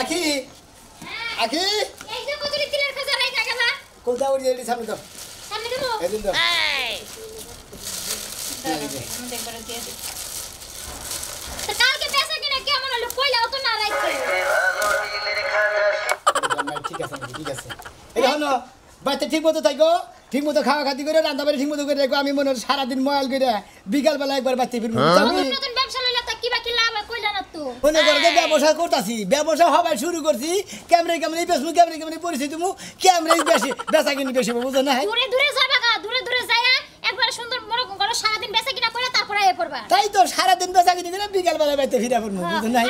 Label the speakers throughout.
Speaker 1: আখি। আখি।
Speaker 2: এই যে কতগুলি তিলের খাজা রাইখা গেলা
Speaker 1: কোনটা উড়ি এলি সামনে তো
Speaker 2: সামনে দেবো
Speaker 1: এদিন তো
Speaker 2: তো কালকে বেচা কিনা কেমন হলো কইলাও তো না রাইতে
Speaker 1: ঠিক আছে ঠিক আছে। এটা হলো বাচ্চা ঠিক মতো থাকো ঠিক মতো খাওয়া খাতি করে রান্না বাড়ি ঠিক মতো করে রাখো আমি মনে হয় সারাদিন ময়াল করে বিকাল বেলা একবার বাচ্চা ফিরবো।
Speaker 2: তো।
Speaker 1: মনে করো যে ব্যবসা করতেছি ব্যবসা হবার শুরু করছি ক্যামেরা ক্যামেরা বেসবো ক্যামেরা ক্যামেরা পরিস্থিতি তুমি ক্যামেরাই বেশি বেচা কিনি বেশি বুঝো না
Speaker 2: দূরে দূরে যাবা গা দূরে দূরে যায়া একবার সুন্দর মনে করো সারাদিন বেচা কিনা করে তারপরে আয় পড়বা
Speaker 1: তাই তো সারাদিন বেচা কিনি করে বিকাল বেলা বাড়িতে ফিরে পড়ব বুঝো না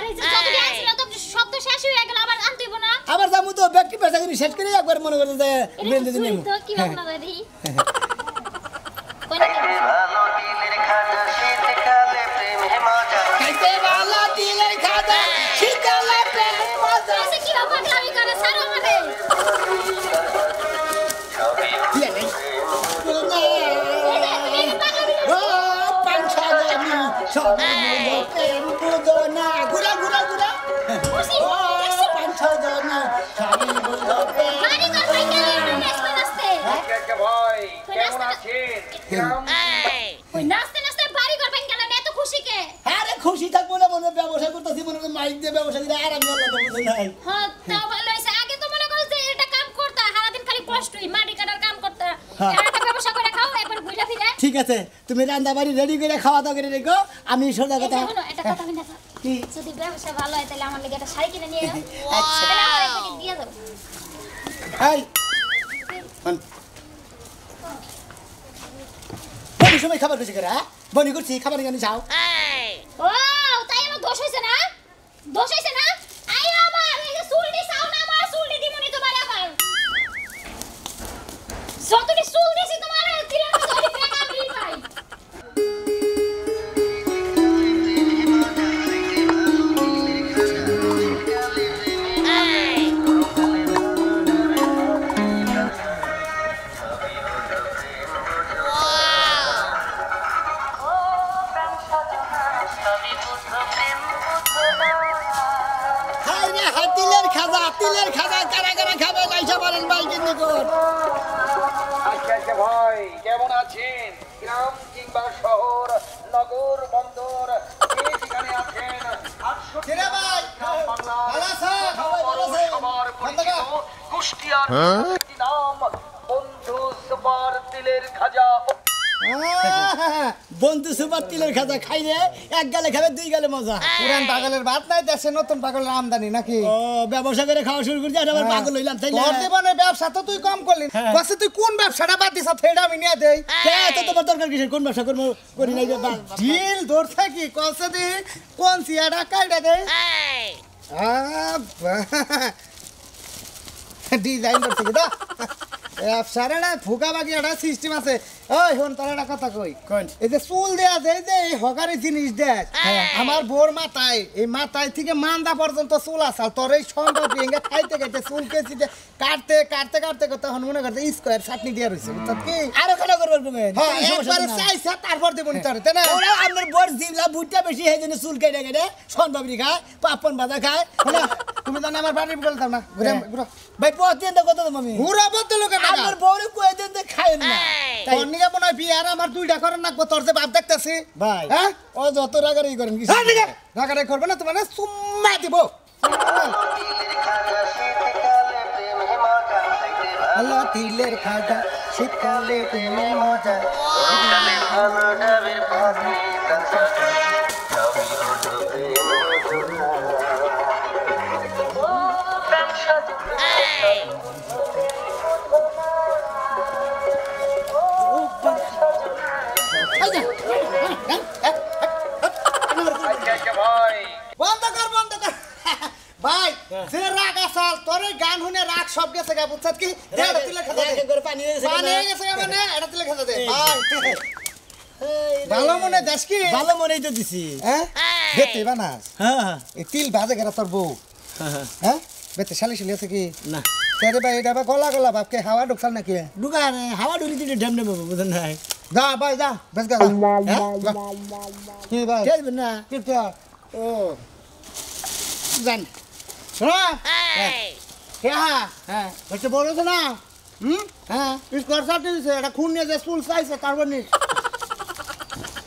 Speaker 2: তো শেষ হয়ে গেল আবার আনতে না।
Speaker 1: আবার যাব তো ব্যক্তি বেচা কিনি শেষ করে একবার মনে করো যে
Speaker 2: এটা
Speaker 1: বেঁধে
Speaker 2: চুরি তো কি ভাবনা দেখি কইলা নাচতে নাচতে বাড়ি করবেন এত খুশি কে?
Speaker 1: আরে খুশি থাকব না মনে ব্যবসা করতেছি মনে মাইক দিয়ে ব্যবসা করে আরাম আল্লাহ বুঝো নাই।
Speaker 2: হ্যাঁ তাও ভালো হয়েছে। আগে তো মনে করো যে এটা কাম করতে সারাদিন খালি কষ্টই মাটি কাটার কাম করতে।
Speaker 1: হ্যাঁ।
Speaker 2: একটা ব্যবসা করে খাও একবার ঘুরে ফিরে।
Speaker 1: ঠিক আছে তুমি রান্না বাড়ি রেডি করে খাওয়া দাওয়া করে রেখো আমি সোজা কথা
Speaker 2: না যদি ব্যবসা ভালো হয় তাহলে আমার লেগে একটা শাড়ি কিনে নিয়ে
Speaker 1: আচ্ছা।
Speaker 2: তাহলে আমার দিয়ে দেবো
Speaker 1: এই হন। বনি সময় খাবার বেশি করে হ্যাঁ? বনি করছি, খাবার এখানে যাও।
Speaker 2: ও, তাই আমার দোষ হয়েছে না? দোষ হয়েছে না?
Speaker 3: কিংবা শহর নগর বন্দর যেখানে আছেন। কুষ্টিয়ার নাম বন্ধু সুপার তিলের খাজা।
Speaker 1: আহ, বন্ধু সুপার তিলের খাজা খাই রে এক গালে খাবে দুই গালে মজা।
Speaker 4: পুরান পাগলের ভাত নাই দেশে নতুন পাগলের আমদানি নাকি?
Speaker 1: ও ব্যবসা করে খাওয়া শুরু করছি আবার পাগল হইলাম তাই
Speaker 4: তোর জীবনে ব্যবসা তো তুই কম করলি।
Speaker 1: হ্যাঁ।
Speaker 4: বসে তুই কোন ব্যবসাটা বাদ দিছ ফেড আমি নিয়ে দেই।
Speaker 1: তো তোমার দরকার কিসের? কোন ব্যবসা করব করি নাই
Speaker 4: ঢিল ধর থাকি কলসে দি কোন সিয়াটা কাইডা দে ডিজাইন করছে কি তো? ব্যবসার একটা ফুকা বাকি একটা সিস্টেম আছে। ওই হন তোর একটা কথা কই।
Speaker 1: কোন?
Speaker 4: এই যে চুল দেয়া যায় যে এই হকারি জিনিস দেয়। আমার বোর মাথায় এই মাথায় থেকে মান্দা পর্যন্ত চুল আসাল। তোর এই সন্ধ্যা ভেঙে খাইতে খাইতে চুল কেছি যে কাটতে কাটতে কাটতে হন মনে করতে স্কোয়ার চাটনি দিয়ে রয়েছে। বুঝছত কি?
Speaker 1: আরও খানা করব তুমি?
Speaker 4: হ্যাঁ
Speaker 1: কোনো
Speaker 4: একবারে। চাইছে তারপর দেবো নি তোর তাই না?
Speaker 1: আপনার বর জিবলা ভুট্টা বেশি হয়ে জন্য চুল কেটে কেটে সন বাবরি খায় পাপন বাজা খায়
Speaker 4: তুমি জানো আমার বাড়ির বলে দাও না ঘুরে ঘুরো।
Speaker 1: ভাই প্রতিদিন কত দেবো আমি
Speaker 4: ঘুরো বলতে লোকের টাকা
Speaker 1: আপনার বউরে কয়ে দেন যে খায় না তাই
Speaker 4: তোর নিয়ে মনে হয় বিয়ার আমার দুইটা করে নাকবো তোর যে বাপ দেখতেছি।
Speaker 1: ভাই।
Speaker 4: হ্যাঁ?
Speaker 1: ও যত রাগারই করেন কিছু
Speaker 4: হ্যাঁ। রাগারাগি করবে না তোমার সুম্মা দিব। হ্যালো তিলের খাজা শীতকালে তুমি মজা।
Speaker 3: আজকে আজকে ভাই
Speaker 4: বন্ধ কর বন্ধ কর ভাই যে রাগ আসাল তোর গান শুনে রাগ সব গেছে গা বুঝছত কি? এটা দে।
Speaker 1: পানি
Speaker 4: হয়ে গেছে গা মানে এটা তিলের খাজা দে। ভাই ভালো মনে দেশ কি?
Speaker 1: ভালো মনেই তো দিছি।
Speaker 4: হ্যাঁ? বেতে বানাস।
Speaker 1: হ্যাঁ হ্যাঁ,
Speaker 4: তিল ভাজে গেরা তোর বউ?
Speaker 1: হ্যাঁ।
Speaker 4: হ্যাঁ? বেতে শালি শালি আছে কি
Speaker 1: না
Speaker 4: তেরে ভাই এটা বা গলা গলা বাপকে হাওয়া ঢুকছাল নাকি
Speaker 1: দোকানে হাওয়া ডুরি দিলে ঢেম নেব বুঝেন নাই
Speaker 4: যা ভাই যা বেশ গা কি ভাই
Speaker 1: খেলবেন না
Speaker 4: কি কে
Speaker 1: ও জান
Speaker 4: শোনো কে হ্যাঁ
Speaker 1: হ্যাঁ
Speaker 4: হচ্ছে বলেছে না হুম
Speaker 1: হ্যাঁ
Speaker 4: স্কোয়ার সার্টি দিছে এটা খুন নিয়ে যে স্কুল চাইছে তারপর নিস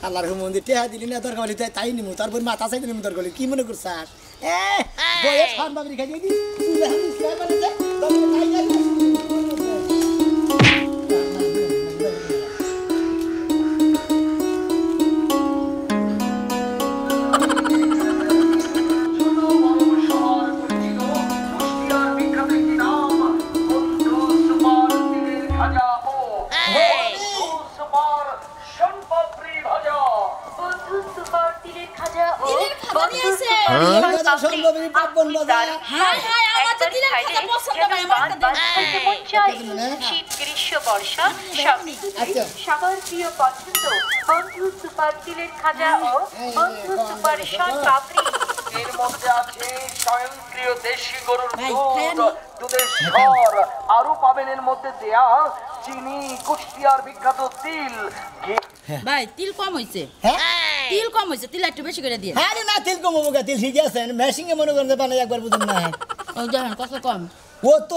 Speaker 1: আল্লাহর মন্দির টেহা দিলি না দরকার হলে তাই- তাই নিমু তারপর মাথা চাই নিমু দরকার হলে কি মনে করছ এ বয়ে ফান বাবরি খাই দিই তুই হামিস খাই মানে
Speaker 3: তিলের খাজা ও বন্ধু সুপার
Speaker 5: শন পাপড়ি।
Speaker 3: এর মধ্যে আছে স্বয়ংক্রিয় দেশি গরুর দুধ দুধের স্বর। আরও পাবেন এর মধ্যে দেয়া চিনি কুষ্টিয়ার বিখ্যাত তিল।
Speaker 6: ভাই তিল কম হইছে।
Speaker 1: হ্যাঁ?
Speaker 6: তিল কম হইছে তিল একটু বেশি করে দিয়ে।
Speaker 1: হ্যাঁ রে না তিল কমবো গা তিল ঠিক আছে। মেশিংয়ে মনে করেন যে বানাই একবার বুঝুন না।
Speaker 6: ওই দেখেন কত কম?
Speaker 1: ও তো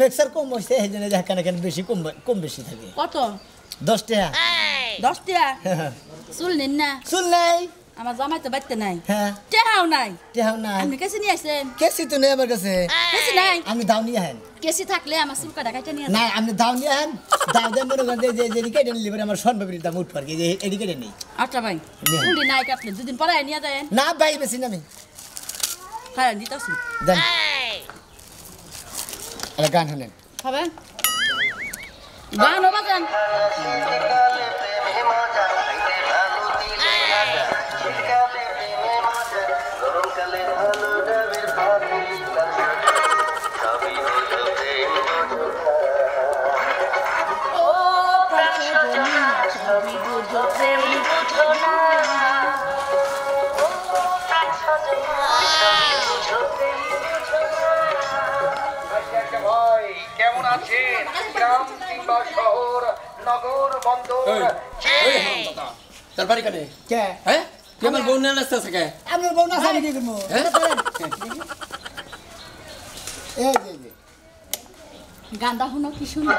Speaker 1: মিক্সার কম হয়েছে এই জন্য দেখা কেন বেশি কম কম বেশি থাকে।
Speaker 6: কত?
Speaker 1: দশ টাকা।
Speaker 6: দশ টাকা চুল নিন না
Speaker 1: শুন নাই
Speaker 6: আমার জামাই তো নাই
Speaker 1: হ্যাঁ
Speaker 6: টেহাও নাই
Speaker 1: টেহা নাই
Speaker 6: আপনি কেসি নিয়ে আসেন
Speaker 1: কেসি তো নেই আমার কাছে
Speaker 6: কেসি নাই
Speaker 1: আমি দাও নিয়ে হেন
Speaker 6: কেসি থাকলে আমার চুল কাটা কাটা নিয়ে
Speaker 1: না আপনি দাও নিয়ে দাও দেন মনে করেন যে যে কেটে নিলে পরে আমার দাম যে এদিকে নেই
Speaker 6: আচ্ছা ভাই। নাই কাটলে দুদিন পরে নিয়ে
Speaker 1: না ভাই বেশি না আমি
Speaker 6: হ্যাঁ দিতেছি
Speaker 1: দেন আরে গান
Speaker 6: বাজান
Speaker 3: আচ্ছা আছেন গ্রাম কিংবা শহর নগর বন্দর
Speaker 7: তার বাড়ি কানে?
Speaker 1: কে?
Speaker 7: হ্যাঁ? আমার বউ নিয়ে আসতেছে কে?
Speaker 1: আমার বউ না সামনে দিব।
Speaker 7: হ্যাঁ?
Speaker 1: এই এই যে।
Speaker 6: কি সুন্দর?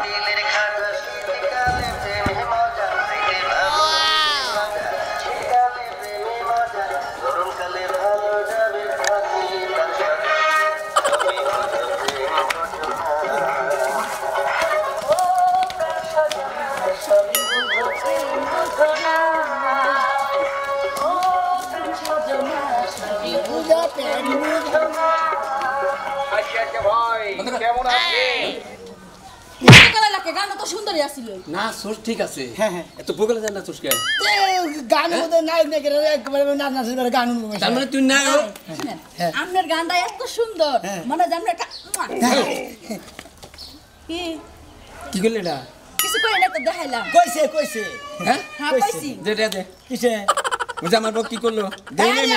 Speaker 3: কেমন
Speaker 6: গানটা তো সুন্দরই আসছিল
Speaker 7: না সোর্স ঠিক আছে।
Speaker 1: হ্যাঁ, হ্যাঁ।
Speaker 7: এত বগলে যান না সোর্স কে।
Speaker 1: গান মধ্যে নায়ক নাকি একবারে নাচ নাচ করে গান
Speaker 7: তার মানে তুই না
Speaker 1: হ্যাঁ।
Speaker 6: আপনার গানটা এত সুন্দর
Speaker 1: হ্যাঁ।
Speaker 6: মনে হয় একটা কি?
Speaker 7: কি করলি এটা?
Speaker 6: কিছু করে না তো দেখাইলাম।
Speaker 1: কইছে কইছে।
Speaker 7: হ্যাঁ?
Speaker 6: হ্যাঁ
Speaker 1: কইছে।
Speaker 7: দে দে।
Speaker 1: কিসে?
Speaker 7: বুঝে আমার বউ কি করল?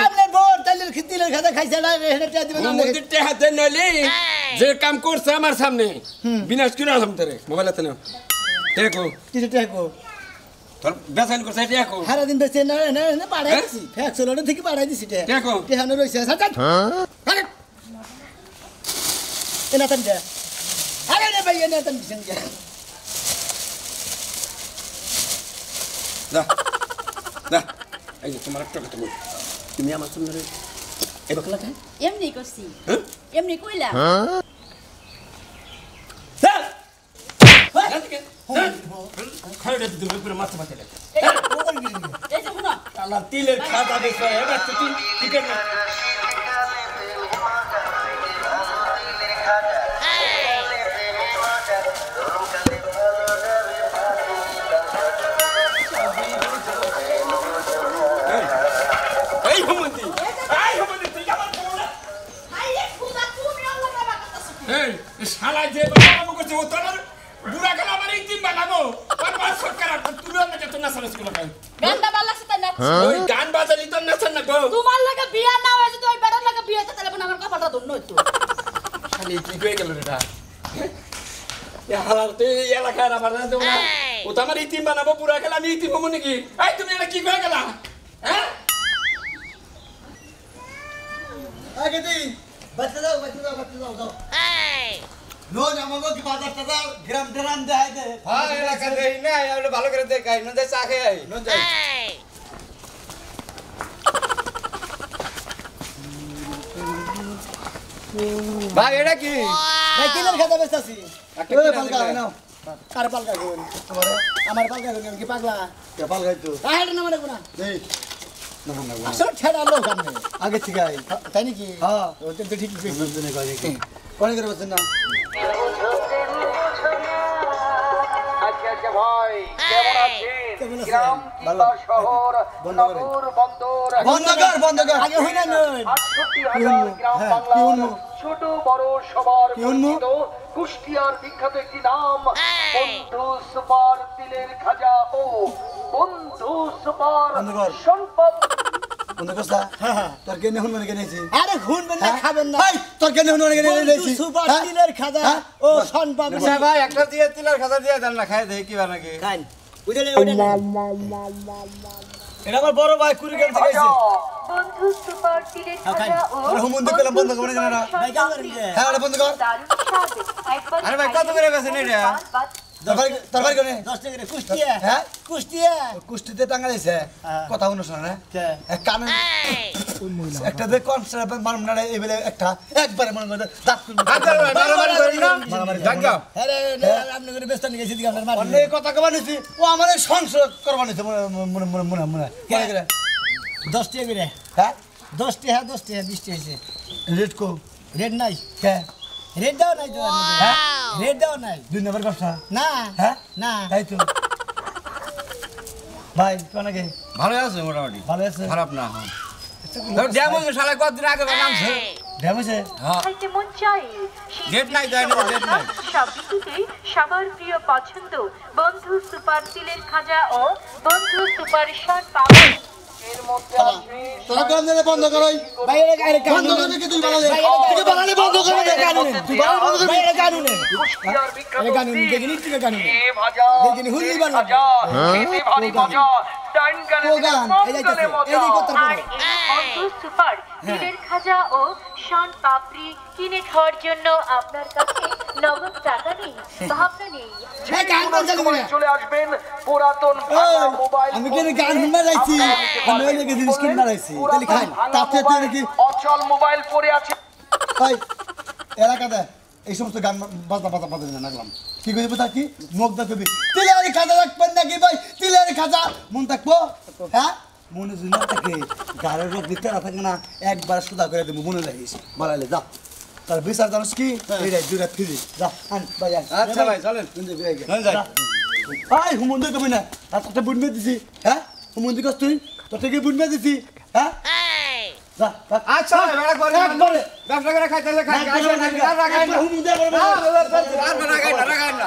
Speaker 1: আপনার বউ তাহলে খিতিলের খাতা খাইছে না হেডে টিয়া দিবেন
Speaker 7: হাতে যে কাম করছে আমার সামনে বিনাশ করে আলাম তোরে মোবাইল হাতে নাও। দেখো
Speaker 1: কিসে টেকো?
Speaker 7: তোর বেসাইন করছে দেখো
Speaker 1: সারা দিন বেঁচে না না না পাড়াই
Speaker 7: হ্যাঁ?
Speaker 1: দিছি ফ্যাক্স লোড থেকে পাড়াই দিছি টে
Speaker 7: দেখো।
Speaker 1: টেহানো রইছে সাথে আরে। এনা তান দে আরে রে ভাই এনা তান দিছেন
Speaker 7: যা। এই যে তোমার একটা কথা বল। তুমি আমার সামনে রে এই বকলা খাই
Speaker 6: এমনি করছি।
Speaker 7: হ্যাঁ?
Speaker 6: এমনি কইলা
Speaker 7: মাথা মাথা
Speaker 6: এই যে
Speaker 7: তিলের খাতা দেখো এবার আমার দেবো না ও তো আমার ইতিম বানাবো পুরা গেল আমি ইতিম হব নাকি? এই তুমি এটা কি হয়ে গেলা হ্যাঁ?
Speaker 1: আগে দিই বাচ্চা দাও বাচ্চা দাও
Speaker 8: যাও যাও। রোজ আমাকে কি বাজার টাজার গ্রাম ট্রাম দেয় দে
Speaker 7: হ্যাঁ এলাকা দেই না আমি ভালো করে দেখাই না চা খেয়ে আই না ভাই এটা কি?
Speaker 1: ভাই খাতা
Speaker 7: একটা
Speaker 1: কার পালকা
Speaker 8: তোমারে
Speaker 1: আমার পালকা খাবেন কি পাগলা?
Speaker 8: কে পাল খাইতো
Speaker 1: আহেড না। মানে কোনা
Speaker 8: এই না না।
Speaker 1: আসলে ঠেড়া লোক আপনি।
Speaker 8: আগে থেকে আই।
Speaker 1: তাই নাকি?
Speaker 8: হ্যাঁ।
Speaker 1: ওটা তো ঠিক
Speaker 8: বুঝতে নেই কই কি কোন করে বসেন না? বন্ধ কর বন্ধ কর।
Speaker 1: আগে হই না
Speaker 8: হ্যাঁ?
Speaker 3: ছোট বড় সবার পরিচিত কুষ্টিয়ার বিখ্যাত একটি নাম বন্ধু সুপার তিলের খাজা ও বন্ধু সুপার সম্পদ
Speaker 8: বন্ধ করছা তোর কেনে হুন মানে কেনেছি
Speaker 1: আরে না খাবেন না।
Speaker 8: হাই তোর কেনে হুন মানে
Speaker 1: সুপার তিলের খাজা ও সন
Speaker 7: আচ্ছা ভাই একটা দিয়ে তিলের খাতা দিয়ে দেন না দেই কি বা নাকি
Speaker 1: খান বুঝলে।
Speaker 8: এটা আমার বড় ভাই কুড়ি কেন থেকে আইছে
Speaker 5: বন্ধু সুপার তিলের
Speaker 1: খাও, খাই।
Speaker 5: খাজা ও
Speaker 8: আরে হুমুন দিয়ে পেলাম বন্ধ করে জানা না
Speaker 1: ভাই কেমন করে দিলে?
Speaker 8: হ্যাঁ এটা বন্ধ কর
Speaker 5: দারুণ স্বাদ একবার
Speaker 7: আরে ভাই, কত করে বেচেন এটা?
Speaker 8: হ্যাঁ? কুষ্টিতে টাঙ্গা
Speaker 1: হ্যাঁ।
Speaker 8: কথা শুনো শোনা কানে একটা কনস্টেবল মারম না একটা একবারে মনে করে দাঁত কথা কবা নিছি। ও আমার সংসার করবা নিছে মনে মনে মনে করে।
Speaker 1: দশ টাকা করে।
Speaker 8: হ্যাঁ?
Speaker 1: দশ টাকা দশ টাকা বিশ টাকা হয়েছে।
Speaker 8: রেট কো।
Speaker 1: রেট নাই?
Speaker 8: কে?
Speaker 1: রেট দেওয়া নাই তো
Speaker 8: হ্যাঁ?
Speaker 1: রেট দেওয়া নাই।
Speaker 8: দুই নম্বর ব্যবসা?
Speaker 1: না
Speaker 8: হ্যাঁ?
Speaker 1: না।
Speaker 8: তাই তো। ভাই কোনাকে
Speaker 7: ভালো আছে মোটামুটি।
Speaker 8: ভালো আছে
Speaker 7: খারাপ না ড্যাম হয়েছে সাড়ে কতদিন আগে বানামছে
Speaker 8: ড্যাম আছে
Speaker 7: হ্যাঁ। নাই, না, নাই।
Speaker 5: সবকিছুতে সবার প্রিয় পছন্দ বন্ধু সুপার তিলের খাজা ও বন্ধু সুপার শট পাওয়া।
Speaker 8: তোরা কাম দিলে বন্ধ করই বন্ধ
Speaker 1: কানুন
Speaker 8: কি তুই বানালে তুই বানালে বন্ধ করে দে
Speaker 1: কানুন।
Speaker 8: তুই বানালে বন্ধ করে
Speaker 1: এটা কানুন। এটা কানুন দেখিনি থেকে কানুন? দেখিনি
Speaker 3: ভারী মজা ডাইন গানে
Speaker 1: গান, এই
Speaker 3: গানে
Speaker 1: এই যে
Speaker 5: বন্ধু সুপার খাজা ও শন পাপড়ি কিনে খাওয়ার জন্য আপনার কাছে নগদ টাকা নেই ভাবনা নেই।
Speaker 1: এই গান কোন চালু করে।
Speaker 3: চলে আসবেন পুরাতন মোবাইল
Speaker 1: আমি কেন গান শুনতে যাইছি আমি ওই লেগে জিনিস কিনতে যাইছি তাহলে খান
Speaker 8: তাতে তুই নাকি
Speaker 3: অচল মোবাইল পড়ে আছে।
Speaker 8: ভাই এলাকাতে এই সমস্ত গান বাজা বাজা কি কি? মুখ দেখবি তিলারি খাজা রাখবেন নাকি ভাই? তিলারি খাজা। মন থাকব? হ্যাঁ? মনে যদি না থাকে গাড়ির রোগ দিতে না থাকে না একবার সুদা করে দেবো মনে রাখিস বাড়াইলে যা। তার বিচার জানিস কি? এই রে দুইটা ফিরি। যা আন ভাই আন
Speaker 7: আচ্ছা ভাই, চলেন।
Speaker 8: কিন্তু
Speaker 7: চলেন যাই।
Speaker 8: ভাই হুমন্দি কবি না। আর তোকে বুনবে দিছি হ্যাঁ হুমন্দি কস তুই? তোকে কি বুনবে দিছি হ্যাঁ? যা।
Speaker 7: আচ্ছা ভাই করে
Speaker 8: একবারে।
Speaker 7: ব্যবসা করে খাইতে খাই।
Speaker 8: একবারে,
Speaker 7: আসবেন না, আর রাখাই না।
Speaker 8: একবারে হুমন্দি
Speaker 7: আর রাখাই না রাখাই না।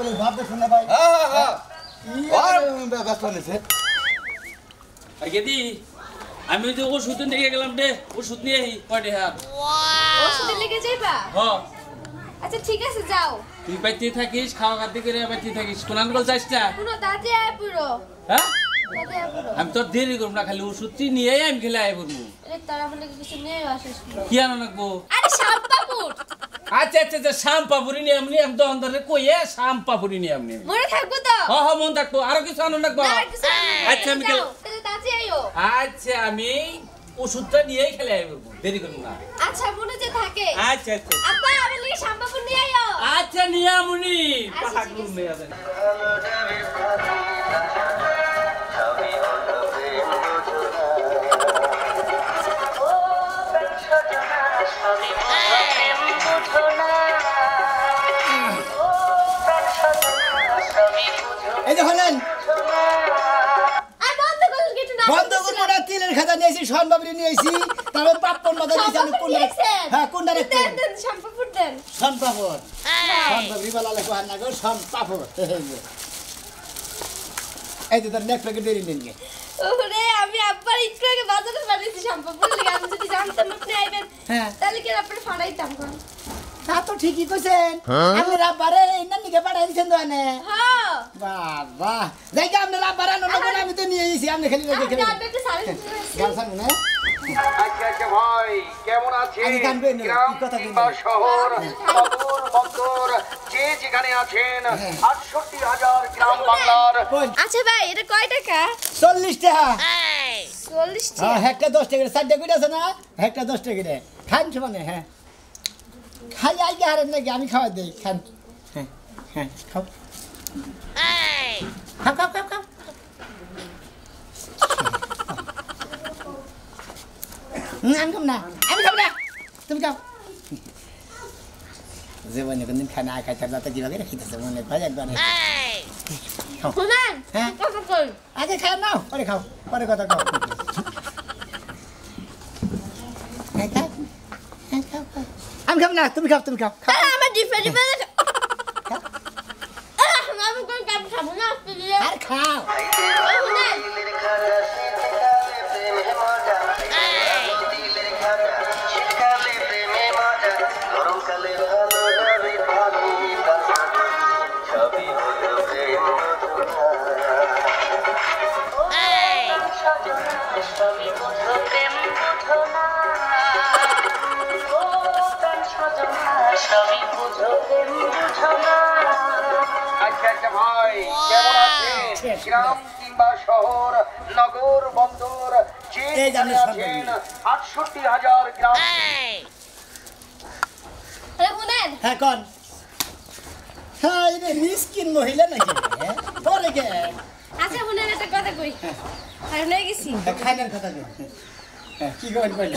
Speaker 8: পাগলের ভাব দেখুন না ভাই
Speaker 7: হ্যাঁ, হ্যাঁ, হ্যাঁ।
Speaker 8: ব্যস্ত নিছে
Speaker 9: গেদি আমি যে ওষুধ নিয়ে গেলাম রে ওষুধ নিয়ে আহি কয়টা হাত?
Speaker 2: ওষুধের লেগে যাইবা?
Speaker 9: হ।
Speaker 2: আচ্ছা ঠিক আছে যাও।
Speaker 9: তুই বাইতে থাকিস খাওয়া খাদ্য করে বাইতে থাকিস। কোনান গল যাইস না?
Speaker 2: পুরো দাঁতে আয় পুরো
Speaker 9: হ্যাঁ আমি তোর দেরি করব না খালি ওষুধটি নিয়ে আমি খেলে আয়
Speaker 2: আরে তারা বলে কিছু নেই আসিস
Speaker 9: কি আনো রাখব
Speaker 2: আরে সাপ্পাপুর
Speaker 9: আচ্ছা আচ্ছা আচ্ছা শাম পাপুরি নিয়ে আমি তো অন্তরে কইয়ে শাম পাপুরি নিয়ে আমনি
Speaker 2: মনে থাকব তো?
Speaker 9: হ হ মন থাকব। আরও কিছু আনো রাখব। আচ্ছা আমি। আচ্ছা আমি ওষুধটা নিয়েই খেলে করব দেরি করব না।
Speaker 2: আচ্ছা মনে যে থাকে।
Speaker 9: আচ্ছা আচ্ছা।
Speaker 2: আপা আমার লিগে শ্যাম্পাপুর নিয়ে আইও।
Speaker 9: আচ্ছা নিয়ে আমনি
Speaker 2: আচ্ছা, ঠিক আছে।
Speaker 1: এই যে হলেন।
Speaker 2: বন্ধ
Speaker 1: করব না তিলের খাতা নিয়েছি সন নিয়েছি তারপর পাপ্পন মাথা নিয়েছি আমি কোনটা হ্যাঁ কোনটা
Speaker 2: দেন
Speaker 1: রাখবেন
Speaker 2: দেন শ্যাম্পাপুর দেন।
Speaker 1: সন পাপড়। সন বাবরি বালা লেখো হান্না গো সন এই যে। তার নেক প্যাকেট দেরি নেন
Speaker 2: ওরে আমি আব্বার একটু আগে বাজারে পাঠিয়েছি শ্যাম্পাপুর লিগে আমি যদি জানতাম আপনি আইবেন
Speaker 1: হ্যাঁ।
Speaker 2: তাহলে কি আপনার ফাড়াইতাম কোন?
Speaker 1: তা তো ঠিকই কইছেন। আমি রাব্বারে ইন্নার নিকে পাঠাই দিছেন তো আনে
Speaker 2: হ্যাঁ।
Speaker 1: বাবা। যাইকে আপনি রাব্বারে আনো না আমি তো নিয়ে এসেছি আপনি খালি রেখে খেলেন
Speaker 2: আপনি
Speaker 1: গান শুনুন হ্যাঁ
Speaker 3: আচ্ছা আচ্ছা ভাই কেমন আছেন?
Speaker 1: না,
Speaker 3: গ্রাম কিংবা
Speaker 1: বলবেন?
Speaker 3: শহর বন্দর যে যেখানে আছেন
Speaker 1: হ্যাঁ।
Speaker 3: আটষট্টি হাজার গ্রাম বাংলার
Speaker 2: আচ্ছা ভাই এটা কয় টাকা?
Speaker 1: চল্লিশ টাকা।
Speaker 2: চল্লিশ
Speaker 1: হ্যাঁ একটা দশ টাকা চারটে করে আছে না? একটা দশ টাকা খান মানে হ্যাঁ। Hai ai gara na gani kawai dai kan. Kau. Ai. Kau kau kau kau. Ăn không nào? Ăn không nào? Tụi kau. जे भनेको नि खाना आएका
Speaker 2: छ
Speaker 1: त
Speaker 2: जिवा गएर
Speaker 1: खिच्छ मलाई भइहाल्छ भने खाऊ आज खाऊ न अरे खाऊ परे कता खाऊ আমি খাব না তুমি খাও তুমি খাও খাও।
Speaker 2: আরে আমার ডিফে ডিফে আমি কোন কাজ খাব না আজকে দিয়ে
Speaker 1: আর খাও
Speaker 3: আচ্ছা আচ্ছা ভাই কেমন আছেন গ্রাম কিংবা শহর নগর বন্দর আছেন আটষট্টি হাজার গ্রাম
Speaker 1: হ্যাঁ কন। হ্যাঁ এটা মিসকিন মহিলা নাকি পরে কে
Speaker 2: আচ্ছা শুনেন একটা কথা কই। আর হয়ে গেছি।
Speaker 1: হ্যাঁ, খাইনার কথা কই। কি কইলে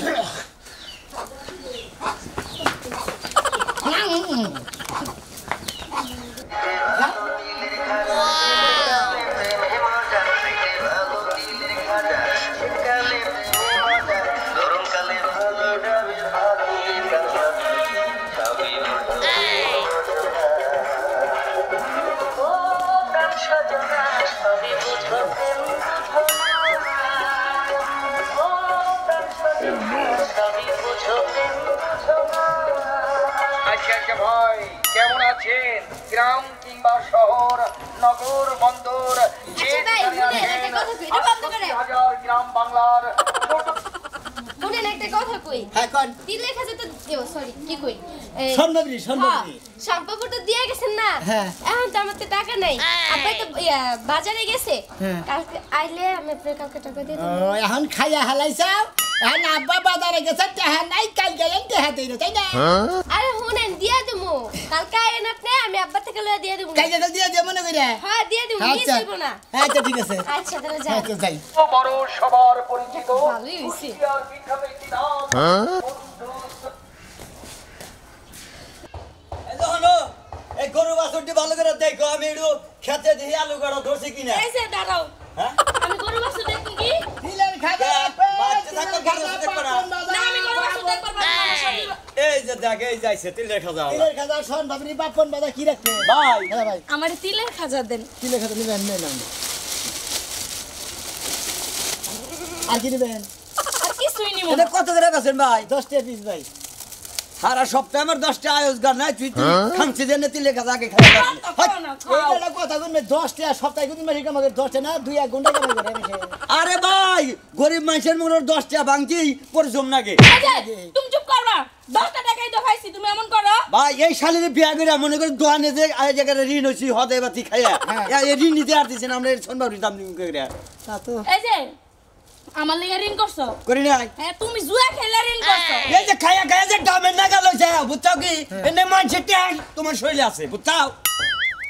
Speaker 3: ভাই কেমন আছেন? গ্রাম কিংবা শহর নগর বন্দর যে
Speaker 2: আচ্ছা
Speaker 3: হাজার গ্রাম বাংলার
Speaker 2: একটা কথা কই।
Speaker 1: হ্যাঁ কন।
Speaker 2: তিন লেখা তো সরি কি কই?
Speaker 1: স্বর্ণগিরি স্বর্ণগিরি
Speaker 2: হ্যাঁ, দিয়ে গেছেন না?
Speaker 1: হ্যাঁ।
Speaker 2: এখন তো আমার তো টাকা নাই। আব্বাই তো বাজারে গেছে?
Speaker 1: হ্যাঁ।
Speaker 2: কালকে আইলে আমি আপনার কালকে টাকা দিয়ে দেবো।
Speaker 1: এখন খাইয়া হালাইছাও এখন আব্বা বাজারে গেছে টেহা নাই কাল গেলেন টেহা তৈরি তাই না?
Speaker 2: আরে শুনেন দিয়ে দেবো। কালকে আইন আপনি আমি আব্বা থেকে লয়ে দিয়ে দেবো।
Speaker 1: কাল গেলে দিয়ে দিয়ে মনে করে
Speaker 2: হ্যাঁ দিয়ে দেবো মিস
Speaker 1: আচ্ছা।
Speaker 2: না।
Speaker 1: আচ্ছা ঠিক আছে।
Speaker 2: আচ্ছা তাহলে যাই
Speaker 1: আচ্ছা যাই।
Speaker 3: বড় সবার পরিচিত
Speaker 2: ভালোই হইছে।
Speaker 3: কুষ্টিয়ার বিখ্যাত একটি নাম
Speaker 10: এই গরু বাছুরটি ভালো করে দেখো আমি একটু খেতে দিয়ে আলু কাটা ধরছি কিনা।
Speaker 2: এই যে দাঁড়াও।
Speaker 10: হ্যাঁ?
Speaker 2: আমি গরু বাছু দেখি কি?
Speaker 1: দিলেন খাবে
Speaker 10: বাচ্চা থাকলে গরু বাছুর দেখব না।
Speaker 2: না আমি গরু বাছু দেখব না
Speaker 10: এই যে দেখ এই যাইছে তিলের খাজা
Speaker 1: খাজা শোন বাবরি বাপন বাদা কি রাখতে
Speaker 10: ভাই।
Speaker 1: হ্যাঁ ভাই।
Speaker 2: আমার তিলের খাজা দেন।
Speaker 1: খাজা নিবেন নেন আর কি নেবেন?
Speaker 2: আর কিছুই নিব
Speaker 10: এটা কত করে ভাই?
Speaker 1: দশটা পিস ভাই।
Speaker 10: সারা সপ্তাহে আমার দশটা আয়োজগার নাই তুই তুই খামছি দেন খাই
Speaker 1: এইটা কথা গুনবে দশটা সপ্তাহে মাসে কামাকে দশটা না দুই এক ঘণ্টা
Speaker 10: আরে ভাই গরিব মানুষের মনে হয় দশটা ভাঙছি পরিশ্রম নাকি
Speaker 6: তুমি চুপ করবা দশটা টাকাই তো খাইছি তুমি এমন করো।
Speaker 10: ভাই এই শালির বিয়া করে মনে করে দোকানে যে আয় ঋণ হয়েছি হদে বাতি খাইয়া।
Speaker 1: হ্যাঁ।
Speaker 10: এই ঋণ নিতে আসতেছেন আমরা সোনবাবুর দাম করে
Speaker 1: তা তো।
Speaker 6: এই যে আমার লেগে ঋণ করছ?
Speaker 10: করি নাই।
Speaker 6: হ্যাঁ তুমি জুয়া খেলে ঋণ করছ।
Speaker 10: এই যে খাইয়া খাইয়া যে দামের নাগা লইছে বুঝছাও কি? এনে মানুষের ট্যাগ তোমার শরীরে আছে বুঝছাও?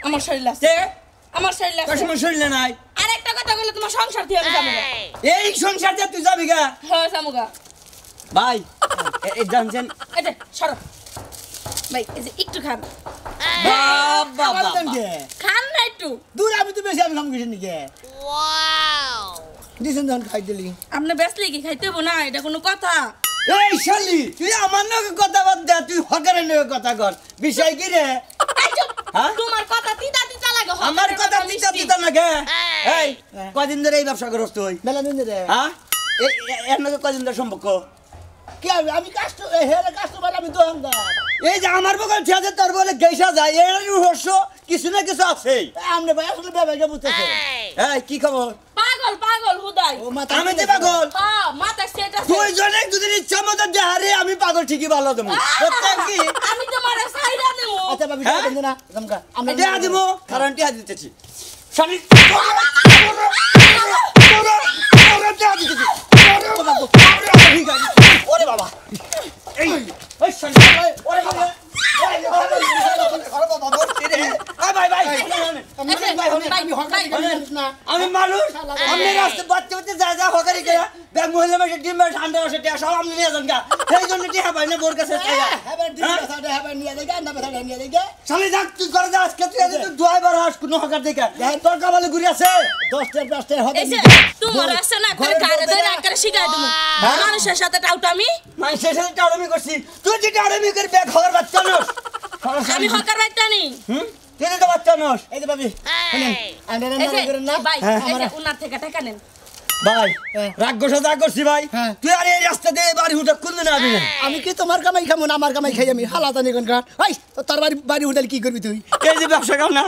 Speaker 6: আমার শরীর আছে। আমার শরীর আছে।
Speaker 10: তোমার শরীরে নাই?
Speaker 6: আর একটা কথা বলে তোমার সংসার থেকে আমি যাব।
Speaker 10: এই। সংসার যে তুই যাবি গা?
Speaker 6: হ্যাঁ সামুগা
Speaker 10: ভাই এ- এই জানছেন
Speaker 6: এই যে সরো। ভাই এই যে একটু খান।
Speaker 10: বাবা
Speaker 6: খান না একটু।
Speaker 1: দূর আমি তো বেশি আমি খাম কিছু নিকে দিছেন যখন খাই দিলি।
Speaker 6: আপনি বেসলে কি? খাইতে হব না এটা কোনো কথা।
Speaker 10: এই শালি তুই আমার নাকি কথা বাদ দে তুই হকারের নাকি কথা কর। বিষয় কি রে? হ্যাঁ?
Speaker 6: তোমার কথা তিতা তিতা লাগে
Speaker 10: আমার কথা
Speaker 6: মিষ্টি।
Speaker 10: দিতে নাকি এই। কদিন ধরে এই ব্যবসা করছ তুই?
Speaker 1: মেলা দিন রে।
Speaker 10: হ্যাঁ? এর নাকি কদিন ধরে সম্পর্ক?
Speaker 1: কি আমি আমি কাস্ট হেরে কাস্টমার আমি দোকানদার।
Speaker 10: এই যে আমার বগল ছেড়ে তোর বলে গেসা যায় এর রহস্য কিছু না কিছু আছে
Speaker 1: আমনে ভাই আসলে ব্যাপারটা বুঝতেছে।
Speaker 10: এই কি খবর?
Speaker 6: পাগল পাগল হুদাই।
Speaker 1: ও মাথা
Speaker 10: আমি যে পাগল?
Speaker 6: হ্যাঁ মাথা সেট
Speaker 10: তুই জনে দুদিন ইচ্ছা মতো দেহারে আমি পাগল ঠিকই ভালো দেবো। প্রত্যেক কি?
Speaker 6: আমি তোমার সাইডা দেবো।
Speaker 1: আচ্ছা বাবু
Speaker 10: হ্যাঁ?
Speaker 1: দেন না জমকা
Speaker 10: দেহা দিব। কারণ টিহা দিতেছি। শালি ওরে বাবা। এই ওই শালি ওরে বাবা। আমি মানুষ আপনি রাস্তা বাচ্চা বাচ্চা যা যা হকারি করে ব্যাগ মহিলা মাসে ডিম মাসে ঠান্ডা মাসে টিয়া সব আপনি নিয়ে যান গা। সেই জন্য টিয়া পাই না বোর কাছে। শালি যাক তুই করে যা আজকে তুই আজকে তুই দুয়াই বার হাস কোনো হকার দেখে। তোর কাবালে ঘুরি আছে।
Speaker 1: দশটার পাঁচটায় হবে
Speaker 6: তোমার আছে না করে কারে ধরে আকারে শিখাই দেবো মানুষের সাথে টাউট আমি
Speaker 10: মানুষের সাথে টাউরমি করছি। তুই যে টাউরমি করে ব্যাগ হওয়ার বাচ্চা
Speaker 6: আমি হকার বাইতা নি
Speaker 10: হুম? তুই তো বাচ্চা নস।
Speaker 1: এই যে বাবি করেন না।
Speaker 6: ভাই
Speaker 10: হ্যাঁ,
Speaker 6: উনার থেকে টাকা নেন।
Speaker 10: ভাই রাগ গোসা রাগ করছি ভাই।
Speaker 1: হ্যাঁ।
Speaker 10: তুই আরে এই রাস্তা দিয়ে বাড়ি উঠে কোন দিন আসবি
Speaker 1: আমি কি তোমার কামাই খাব না আমার কামাই খাই আমি? হালাতা নিকন কার ভাই তোর বাড়ি বাড়ি হোটেল কি করবি তুই?
Speaker 10: এই যে ব্যবসা কাম না।